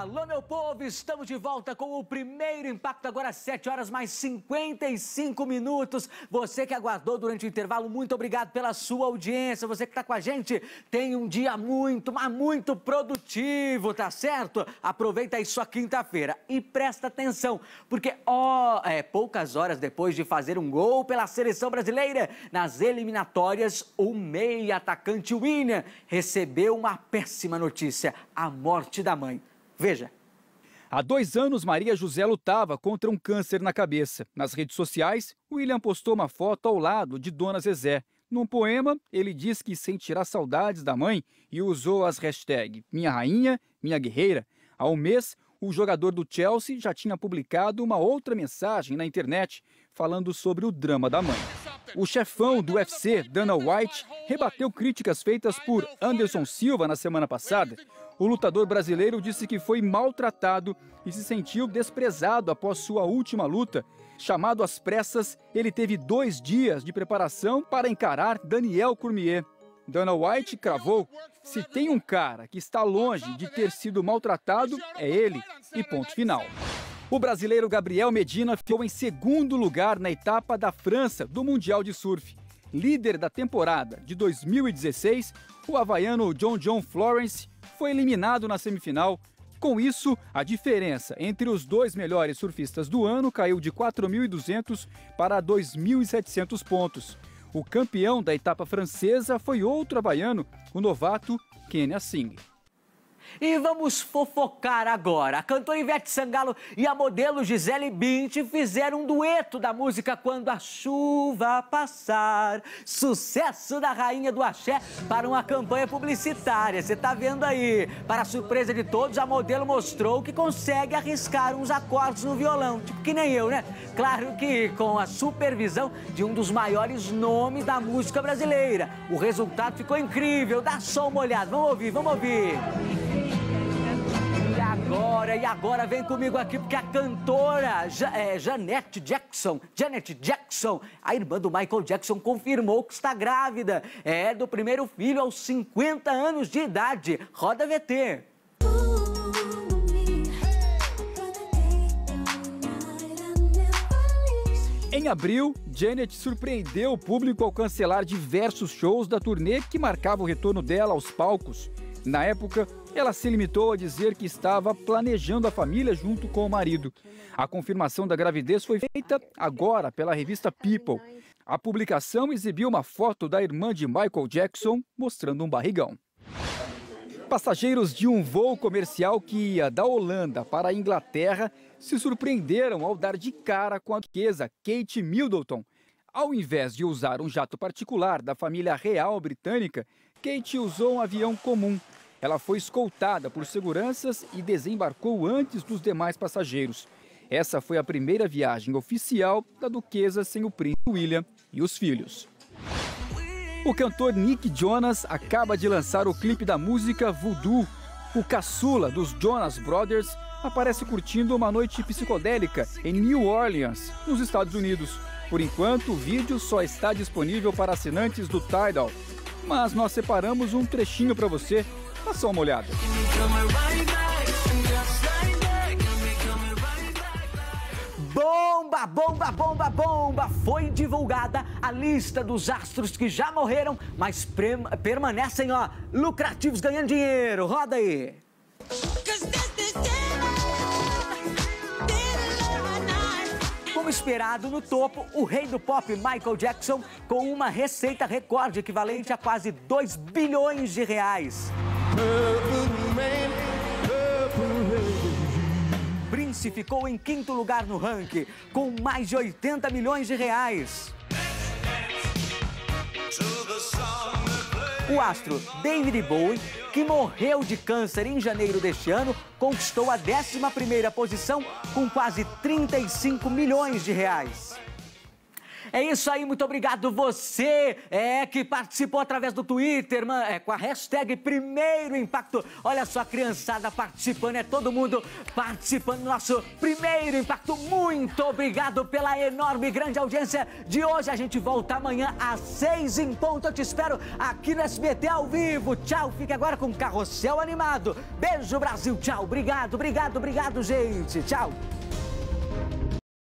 Alô, meu povo, estamos de volta com o primeiro impacto, agora às 7 horas mais 55 minutos. Você que aguardou durante o intervalo, muito obrigado pela sua audiência. Você que está com a gente, tem um dia muito, mas muito produtivo, tá certo? Aproveita aí sua quinta-feira e presta atenção, porque, ó, é, poucas horas depois de fazer um gol pela seleção brasileira nas eliminatórias, o meia atacante William recebeu uma péssima notícia: a morte da mãe. Veja. Há dois anos, Maria José lutava contra um câncer na cabeça. Nas redes sociais, William postou uma foto ao lado de Dona Zezé. Num poema, ele diz que sentirá saudades da mãe e usou as hashtags Minha Rainha, Minha Guerreira. Há um mês, o jogador do Chelsea já tinha publicado uma outra mensagem na internet falando sobre o drama da mãe. O chefão do UFC, Dana White, rebateu críticas feitas por Anderson Silva na semana passada. O lutador brasileiro disse que foi maltratado e se sentiu desprezado após sua última luta. Chamado às pressas, ele teve dois dias de preparação para encarar Daniel Cormier. Dana White cravou: se tem um cara que está longe de ter sido maltratado, é ele. E ponto final. O brasileiro Gabriel Medina ficou em segundo lugar na etapa da França do Mundial de Surf. Líder da temporada de 2016, o havaiano John John Florence foi eliminado na semifinal. Com isso, a diferença entre os dois melhores surfistas do ano caiu de 4.200 para 2.700 pontos. O campeão da etapa francesa foi outro havaiano, o novato Kenya Singh. E vamos fofocar agora. A cantora Ivete Sangalo e a modelo Gisele Bündchen fizeram um dueto da música Quando a Chuva Passar. Sucesso da rainha do axé para uma campanha publicitária. Você tá vendo aí? Para surpresa de todos, a modelo mostrou que consegue arriscar uns acordes no violão. Tipo que nem eu, né? Claro que com a supervisão de um dos maiores nomes da música brasileira. O resultado ficou incrível. Dá só uma olhada. Vamos ouvir, vamos ouvir agora, e agora vem comigo aqui, porque a cantora ja, é, Jackson, Janet Jackson, a irmã do Michael Jackson, confirmou que está grávida. É do primeiro filho aos 50 anos de idade. Roda VT. Em abril, Janet surpreendeu o público ao cancelar diversos shows da turnê que marcava o retorno dela aos palcos. Na época, ela se limitou a dizer que estava planejando a família junto com o marido. A confirmação da gravidez foi feita agora pela revista People. A publicação exibiu uma foto da irmã de Michael Jackson mostrando um barrigão. Passageiros de um voo comercial que ia da Holanda para a Inglaterra se surpreenderam ao dar de cara com a duquesa Kate Middleton. Ao invés de usar um jato particular da família real britânica, Kate usou um avião comum ela foi escoltada por seguranças e desembarcou antes dos demais passageiros. Essa foi a primeira viagem oficial da duquesa sem o príncipe William e os filhos. O cantor Nick Jonas acaba de lançar o clipe da música Voodoo. O caçula dos Jonas Brothers aparece curtindo uma noite psicodélica em New Orleans, nos Estados Unidos. Por enquanto, o vídeo só está disponível para assinantes do Tidal. Mas nós separamos um trechinho para você Dá só uma olhada. Bomba, bomba, bomba, bomba! Foi divulgada a lista dos astros que já morreram, mas permanecem, ó, lucrativos ganhando dinheiro. Roda aí! Como esperado, no topo, o rei do pop Michael Jackson, com uma receita recorde equivalente a quase 2 bilhões de reais. Prince ficou em quinto lugar no ranking, com mais de 80 milhões de reais. O astro David Bowie, que morreu de câncer em janeiro deste ano, conquistou a 11ª posição com quase 35 milhões de reais. É isso aí, muito obrigado você é que participou através do Twitter, man, é, com a hashtag Primeiro Impacto. Olha só a criançada participando, é todo mundo participando do nosso Primeiro Impacto. Muito obrigado pela enorme grande audiência de hoje. A gente volta amanhã às seis em ponto. Eu te espero aqui no SBT ao vivo. Tchau, fique agora com Carrossel Animado. Beijo, Brasil. Tchau, obrigado, obrigado, obrigado, gente. Tchau.